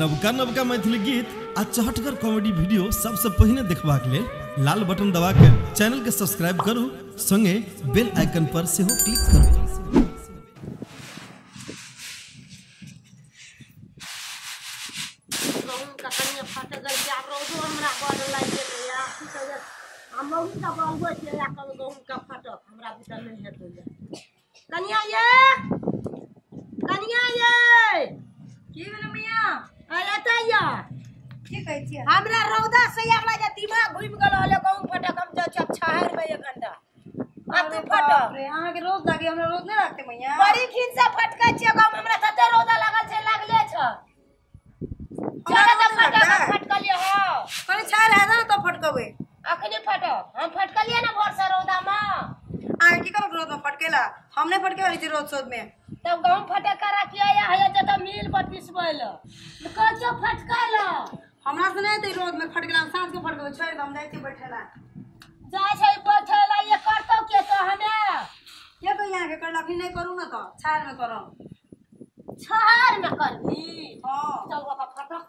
नवका नवका मैथिली गीत आ चहटगर कॉमेडी वीडियो सबसे पहिने देखबाक लेल लाल बटन दबा के चैनल के सब्सक्राइब करू, संगे बेल आइकन पर सेहो क्लिक करू। हमरा बड़ लागि गेलै या की कहियै हम मौगी का बलबो छियै या कल गहूँम का फटक हमरा कनिया ये की भेल मिया अरे एतै या की कहै छियै हमरा रौदा से हमरा जे दिमाग घुमि गेल हले गहूँम फटक हम जाइ छी छहर में एक घंटा अति फटक रे अहाँ के रोज लागे हमरा रोज नहीं रखते मैया? बड़ी खिन से फटकै छियै गहूँम हमरा तते रौदा लागल छै लागले छै। हमरा फटक फटकलिए हाँ। कनी छाय रहे ना तो फटकबे। अखनी फटक हम फटकलिए ना भोर से रौदा में अहाँ की करब रोज में फटकेला? हम फटके वाली रोज सोच में तब गहूँ फटक कर रखिए या है जे तो मिल पर पिसबै ल कच्चो फटकल हमरा से नहीं थे रोज में फटकेला साँझ के फटके छोड़ दम जाए छी बैठेला। जाय छै बैठे ला ये करतो के तो हमें? ये तो यहाँ के करला? फिर नहीं करू ना तो छायर में करम छहर में करबी हाँ। चल वो फटक।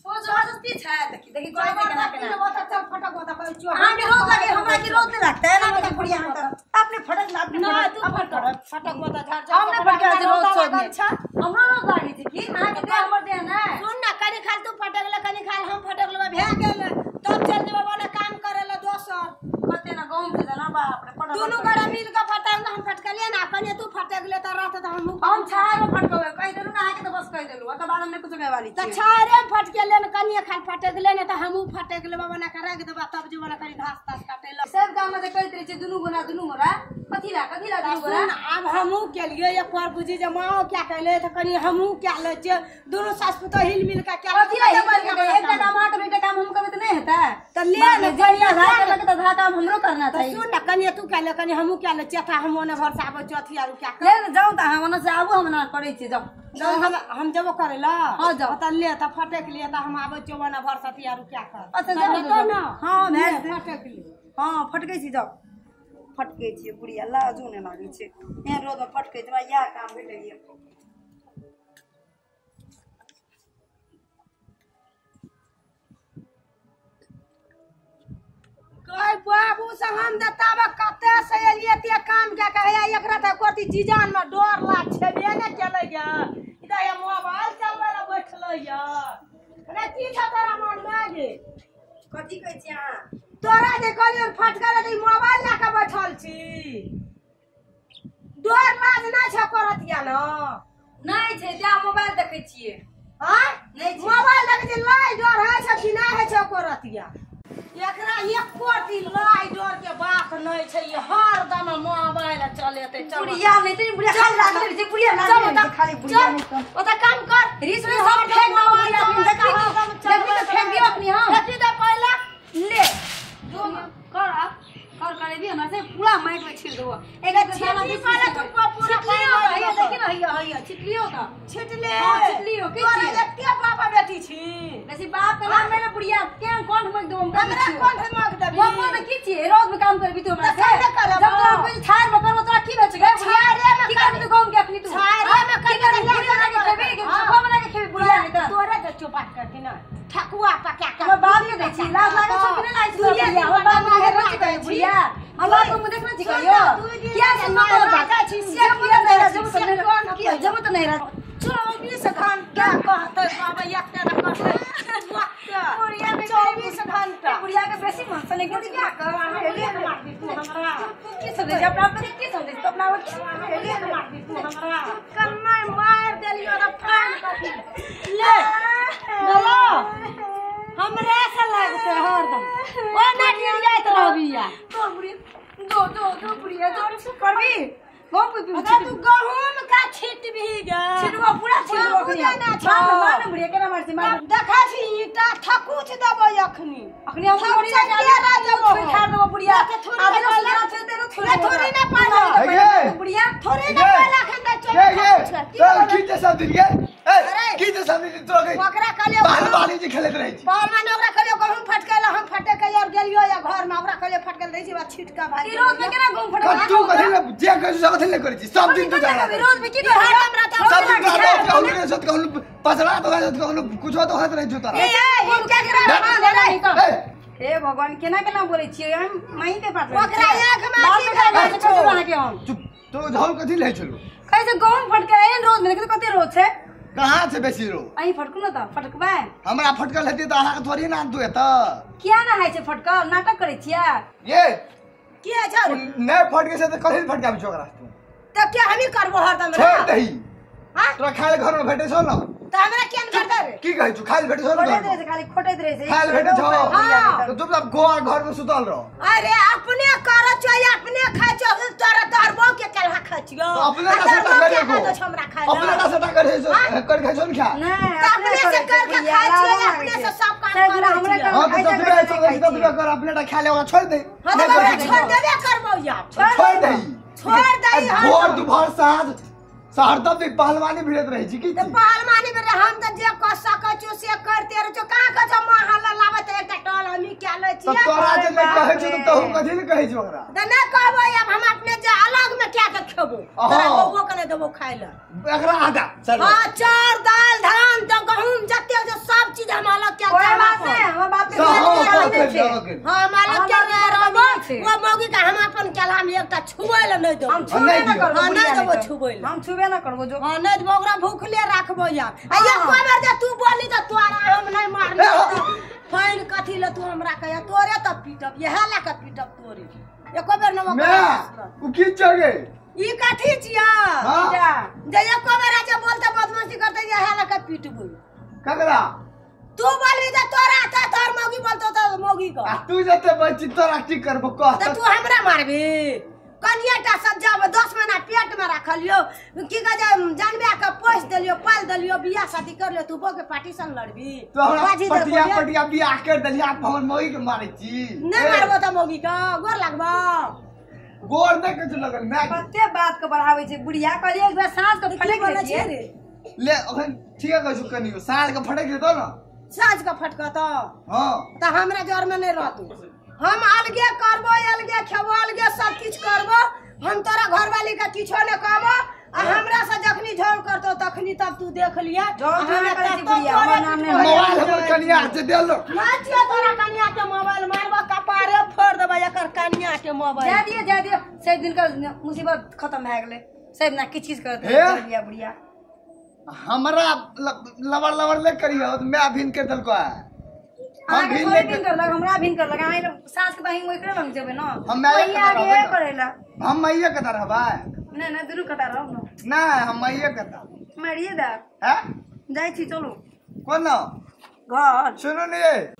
ओ ज़बरदस्ती छाय देखी देखी कोई नहीं केना केना। तो चल फटक तो कोई चो अहाँ के रोज लागे हमरा की रोज नहीं लगता है ना मुझे बुढ़िया में तो आपने फटक ला अपने फटक फटक। फटक वो तो झाड़ हमने फटके सोच में हमरा रोज लागी थी की अहाँ के देह हमर देह ना सुन ना कनी खाल तू फटक ले कनी खाल हम फटक ले भे गेल तब चल जेबे वाला काम करे ला दोसर करते ना गाँव के जना बाप रे पड़ा दुनू गोड़ा मिल के फटक हम फटकलिए ना कनी तू फटक ले त रहत त हम हम छाया में फटकवे कह देलू ना आके तो बस कह देलू ओकर बाद हम नहीं कुछ कहे वाली त छी छारे में फटके ले न कनिए खाल फटक ले न त हमहू फटक ले बाबा ना करे के देबा तब जीवन करी घास तास काटे ल सब गाँव में कहते रहे छी दुनू गोरा दुनू गोरा कथी ला कथी ला दुनू गोरा? अब हमहू केलिए एक बार बुझी जे माओ क्या कहले त कनी हमहू क्या ले जे दुनू सास पुतोह हिल मिल के क्या कथी ला के एक काम अहाँ के बेटा काम हम करबे तो नहीं होता? त ले न धार के लगे तो काम हमरो करना चाहिए सुन न कनिए तू क्या ले कनी हमहू क्या ले चेथा हम ओने भर से आबो चौथी आरु क्या ले जाऊ त हम से आबू हम ना करै छी जाऊ हम हम जब करे ला हाँ, जाओ। त ले त फटक लिए त हम आबो चौवन भर सतिया आरु कर अच्छा, जाओ, तो ना? हाँ, भेज दे। फटक लिए हाँ फटके छी जाऊ फटके छी बुढ़िया लाजू ने लागे छै। एहन रोज में फटके हमरा इएह काम भेटैया बाबू से हम देताब कते से एलिए ते काम के कहे? एकरा त कोती जीजान में डर लाग छेबे ने केले या? इदा ये मोबाइल चलबे ला बैठले या? रे की छ तोरा मन में गे कथी कहै छी अहाँ? तोरा जे कहलियो फटका ले मोबाइल ला के बैठल छी। डर लाज ना छ करत या न? नहीं छै जा मोबाइल देखै छियै। हाँ नहीं मोबाइल लग जे लाई डर है छ कि ना है छ करत या? एकरा एको दिन लाई डर के बात नहीं छै ये हर दम मोबाइल चलेते चल। बुढ़िया नहीं तो बुढ़िया खाली रहै छै बुढ़िया रहै खाली बुढ़िया नहीं ओता काम कर। रिस में सब फेंक दो देखी देखी फेंक दियो अपनी हाँ। देखी दे पहले ले जो कर आ कर करे भी हमरा से पूरा माइट में छिल दो एक एक दाना छिटली वाला में तू पूरा छिटलियो पानी है भैया भैया छिटलियो का? छिटले हाँ, छिटलियो, छी तोरा छिल? एते पापा बेटी छी। वैसे बाप के नाम मेरे बुढ़िया के कौन मग दो हमरा कोन मग देबी मन की छी रोज में काम करबी तू हमरा तो कैसे करब? जब तोरा कोई छाड़ में करबो तोरा की बच गए छाड़े में की कर- कर तू गाँव के अपनी तू छाड़े में कर- की कर बुढ़िया बना के खेबी कि हाँ। छुपा बना के खेबी बुढ़िया नहीं तो तोरे जे चुपाट करती ना ठकुआ पका के हमर बाप के दै छी लाज लागे छै कि नहीं लागे छै दुइये बुढ़िया दिन हमर बाप बाद के मारे हेबे दै की छी। बुढ़िया हम बाप को देखना दिन क्या बाद तो बात पूरा दै नहीं छी, जब तो नहीं जब तो नहीं रहा चौबीस घंटा कहते बाबा एक तेरा बुढ़िया में चौबीस घंटा बुढ़िया के बेसी मन से नहीं क्या कर मार दी तू हमरा की समझे अपना अपने की समझे तो अपना मार दी तू हमरा कन्ना मार देलियो रे कथी ले बोलो हमरे से लगते हरदम ओ ना गिर जाइत रहबिया तो बुढ़िया दो दो दो बुढ़िया दो करबी। गो पे अगर तू गहूम का छिट भी गा छिड़वा पूरा छिड़वा बाबू अखनी जाना छौ। मार मार बुढ़िया केना मारसी मार। देखा छी ईटा ठकुच देबै अखनी। अखनी हम चलिए ना जबो। छोड़ खार देबो बुढ़िया। ते थोड़ी ना ना पाला। सुना दे दे ये थोड़ी ना पाला। ये। बुढ़िया। थोड़ी ना ये। ये ये चल तो की ते सब दिन के अरे। ए की ते सब दिन तो गई कहलियो बाल बाली जी खेलत रही बाल में ओकरा कहलियो गहूम फटकेला हम फटके और गेलियो या घर में ओकरा कहलियो पहिले रहै छै बा छिटका भाई। ई रोज में केना घूम फट कत तू कथि ले जे कहै सब कथि ले करै छी? सब दिन तू जाना रोज में की कर हमरा सब दिन का लोग कहलु रे सत कहलु पसरा तो है कहलु कुछ तो होत रहे जुता ए ए हिम क्या करे हे भगवान केना केना बोलै छियै? हम माई के पास ओकरा आँख में अथी कर दै के हम चुप तो झौल कथि ले छलु कैसे गहूम फटके एहन रोज में कते रोज छै? कहाँ से बेसी रो? अहीं फटकू न त फटकबै। हमरा फटकल हेती तो अहाँ के थोड़ी ना दुए तो किया ना है छै फटकल? नाटक करे छिया। ये की है छौ? नै फटके से त कथि फटकाबी छोकरा तू? तो क्या हमी करबो हरदम रे छोड़ दही। हाँ? तोरा खाए घर में भेटे छौ न। त हमरा केन करतै की कहै छु? खाए भेटे छौ खोटैत रहै खाली खोटैत रहै छै खाए भेटे छौ। हाँ। तो चुपचाप घर में सुतल रहो। अरे अपने कर छौ अपने खाइ छौ। तोरा तोहर बहू के केलहा खाइ छियो। तो अपने का सेटा करे को अपने का सेटा करे छौ। हाँ? कर खाइ छौ न खा अपने से करके खाइ छियो अपने से सब काम करै हमरा छियो। हाँ तो खाइ तब छियै? कर अपने टा खा ले छोड़ दे। हाँ कर दे। छोड़ देबे करबो या छोड़ दही छोड़ दही भोर दोपहर साँझ। सहरदम भी पहलवानी भिड़त रही छी की तो पहलवानी में हम तो जे कह सकै छु से करते रह छु कहाँ के जो महल लावत एकटा टॉल हमी क्या ले तो छियै तोरा जे नहीं कहै छी तो तहु कथि ले कहै छी ओकरा? त नहीं कहबो अब हम अपने जे अलग में क्या के खेबो? तोरा अहाँ। बउओ के नहीं देबो खाइ ले। एकरा आधा चल। हाँ चार दाल धान तो गहूम जते जो सब चीज़ हम अलग क्या कोई करबा बात नहीं हमर बाप के हाँ, नहीं हाँ, छै। कर जाओ, कर। हाँ मालक के रहबो छै। वो मौगी का हम अपन केला में एकटा छुए ले नहीं देबो हम छुबे ना। करबो बुढ़िया देबो तो। ले। हम छुबे ना करबो जो हाँ नहीं देबो ओकरा भूखले रखबो या आ ये। कोई बार जे तू बोली तो तोरा हम नहीं मारनी ए, हाँ। फाइन कथी ले तू हमरा कहे तोरे तो पीटब यह ला के पीटब तोरे एको बेर न मैं उ की जगे ई कथी छिया हाँ। जा जे एको बेर जे बोलते बदमाशी करते यह ला के पीटबो ककरा तू बोलबी तो तोरा तो तोर मौगी बोलतो तो मौगी को आ तू जते बच्ची तोरा की करबो कह। तो तू हमरा मारबी। कनिएटा सज्जा में दस महीना पेट में रखलियो। की कह जे जानबे के पोस देलियो पाल देलियो बियाह शादी कर लियो तू बो के पार्टीशन लड़बी। तो हमरा पटिया पटिया बियाह कर देलिया आप हमर मौगी के मारै छी। नहीं मारबो तो मौगी का गोर लगबो। गोर दे के जो लगल मैं कते बात के बढ़ावे छै बुढ़िया कहलिए एक बार साँझ के की फटक छी ले अखन ठीक है कहू कनियो साल के फटक देतो ना। साँझ के फटक तो। तो हमरा जर में नहीं रहतू। हम अलगे करबो अलगे खेबो अलगे सब किछ करबो। हम तोरा घरवाली के किछो ने कहबो। आ हमरा से जखनी झोल करतो तखनी तब तू देख लिया हमें तो बुढ़िया, तोरे हमर नाम पर मोबाइल हमर कनिया से दे लो। नाचिया तोरा कनिया के मोबाइल मारबो कपारे फोड़ देबो एकर कनिया के मोबाइल। दियो जा दियो से दिन का मुसीबत खत्म भए गेलै। से ना किछ किछ करते हे? चल बुढ़िया हमरा लवर लवर ले करियो तो मैं अभिन के दल को आ हम भिन ले कर करलक हमरा भिन करलक आई सास के बहिन ओकरे लग जेबे ना। हम मैया के आगे न। करेला हम मैया के दर भाई नहीं नहीं दुरु कटा रहो ना। ना हम मैया के दर मारिए दा हैं? जाई छी चलो। कोन? ना घर। सुनो नहीं